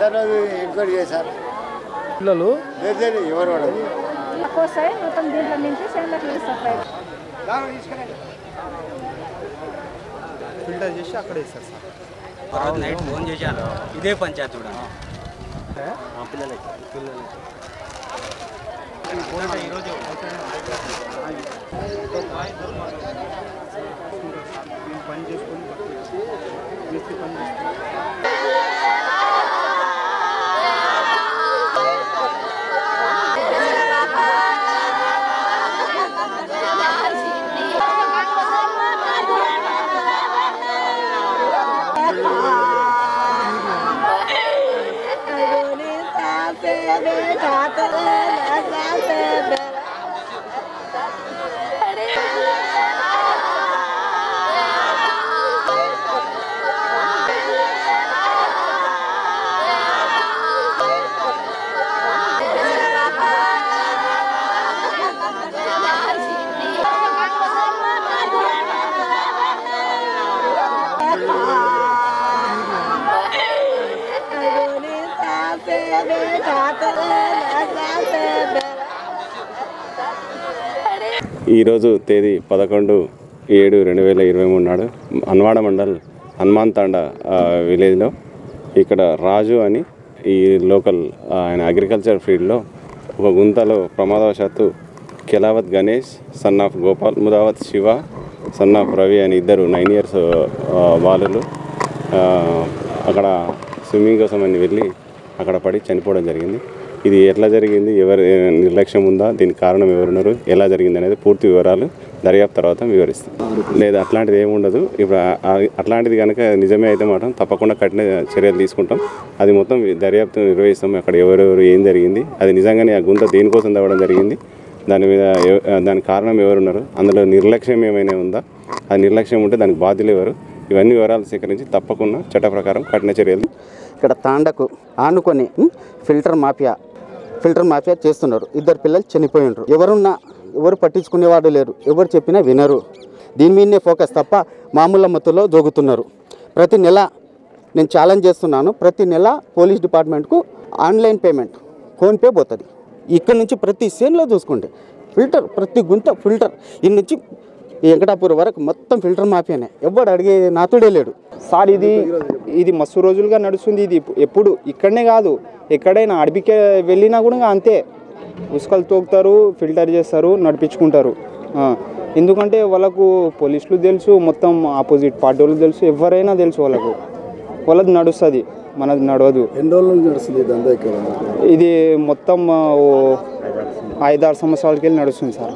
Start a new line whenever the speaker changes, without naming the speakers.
తర్వాత ఎంక్వైరీ చేశారు
పిల్లలు
లేదు ఎవరు వాడదు
వస్తాయి మొత్తం దీంట్లో నుంచి సప్లై
ఫిల్టర్ చేసి అక్కడ వేస్తారు సార్
తర్వాత నైట్ ఫోన్ చేశాను ఇదే పంచాయతీ కూడా
పని చేసుకొని మిస్త్రీ పని చేసుకొని bê thả tê là xa tê bê.
ఈరోజు తేదీ పదకొండు ఏడు రెండు వేల ఇరవై మూడు నాడు అన్వాడ మండల్ హనుమాన్ తాండ విలేజ్లో ఇక్కడ రాజు అని ఈ లోకల్ ఆయన అగ్రికల్చర్ ఫీల్డ్లో ఒక గుంతలో ప్రమాదవశాత్తు Kelavath Ganesh son of Gopal Mudavath Shiva son of Ravi అని ఇద్దరు నైన్ ఇయర్స్ బాలులు అక్కడ స్విమ్మింగ్ కోసం అని వెళ్ళి అక్కడ పడి చనిపోవడం జరిగింది. ఇది ఎట్లా జరిగింది? ఎవరి నిర్లక్ష్యం ఉందా? దీనికి కారణం ఎవరున్నారు? ఎలా జరిగింది అనేది పూర్తి వివరాలు దర్యాప్తు తర్వాత వివరిస్తాం. లేదు అట్లాంటిది ఏమి ఉండదు. ఇప్పుడు అట్లాంటిది కనుక నిజమే అయితే మాత్రం తప్పకుండా కఠిన చర్యలు తీసుకుంటాం. అది మొత్తం దర్యాప్తు నిర్వహిస్తాం. అక్కడ ఎవరెవరు ఏం జరిగింది? అది నిజంగానే ఆ గుంత దేనికోసం తవ్వడం జరిగింది? దాని మీద దాని కారణం ఎవరున్నారు? అందులో నిర్లక్ష్యం ఏమైనా ఉందా? ఆ నిర్లక్ష్యం ఉంటే దానికి బాధ్యులు ఎవరు? ఇవన్నీ వివరాలు సేకరించి తప్పకుండా చట్ట ప్రకారం కఠిన చర్యలు.
ఇక్కడ తాండకు ఆనుకొని ఫిల్టర్ మాఫియా ఫిల్టర్ మాఫియా చేస్తున్నారు. ఇద్దరు పిల్లలు చనిపోయినారు ఎవరున్నా ఎవరు పట్టించుకునేవాడు లేరు. ఎవరు చెప్పినా వినరు. దీని మీదనే ఫోకస్ తప్ప మామూలు మత్తులో జోగుతున్నారు. ప్రతి నెల నేను ఛాలెంజ్ చేస్తున్నాను. ప్రతి నెల పోలీస్ డిపార్ట్మెంట్కు ఆన్లైన్ పేమెంట్ ఫోన్పే పోతుంది. ఇక్కడ నుంచి ప్రతి సేన్లో చూసుకోండి. ఫిల్టర్ ప్రతి గుంత ఫిల్టర్. ఈ నుంచి ఈ వెంకటాపూర్ వరకు మొత్తం ఫిల్టర్ మాఫియానే. ఎవడు అడిగే నాతుడే లేడు.
సార్ ఇది ఇది మస్తు రోజులుగా నడుస్తుంది. ఇది ఎప్పుడు ఇక్కడనే కాదు. ఎక్కడైనా అడవికే వెళ్ళినా కూడా అంతే. ఉసుకలు తోకుతారు ఫిల్టర్ చేస్తారు నడిపించుకుంటారు. ఎందుకంటే వాళ్ళకు పోలీసులు తెలుసు మొత్తం ఆపోజిట్ పార్టీ వాళ్ళు తెలుసు ఎవరైనా తెలుసు వాళ్ళకు. వాళ్ళది నడుస్తుంది మనది నడవదు. ఇది మొత్తం ఐదారు సంవత్సరాలకి వెళ్ళి నడుస్తుంది సార్.